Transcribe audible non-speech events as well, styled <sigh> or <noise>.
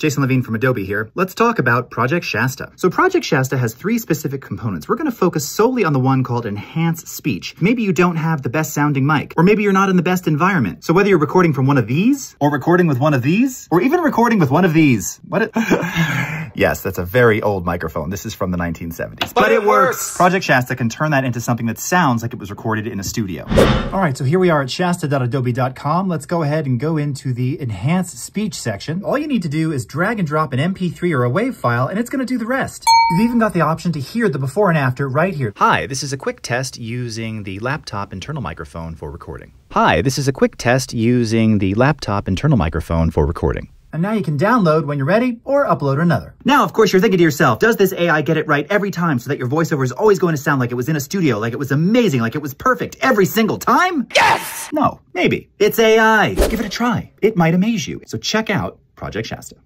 Jason Levine from Adobe here. Let's talk about Project Shasta. So Project Shasta has three specific components. We're going to focus solely on the one called Enhance Speech. Maybe you don't have the best sounding mic, or maybe you're not in the best environment. So whether you're recording from one of these, or recording with one of these, or even recording with one of these, what it... <laughs> yes, that's a very old microphone. This is from the 1970s. But, But it it works! works. Project Shasta can turn that into something that sounds like it was recorded in a studio. All right, so here we are at shasta.adobe.com. Let's go ahead and go into the enhanced speech section. All you need to do is drag and drop an MP3 or a WAV file, and it's going to do the rest. You've even got the option to hear the before and after right here. Hi, this is a quick test using the laptop internal microphone for recording. Hi, this is a quick test using the laptop internal microphone for recording. And now you can download when you're ready or upload another. Now, of course, you're thinking to yourself, does this AI get it right every time so that your voiceover is always going to sound like it was in a studio, like it was amazing, like it was perfect every single time? Yes! No, maybe. It's AI. Give it a try. It might amaze you. So check out Project Shasta.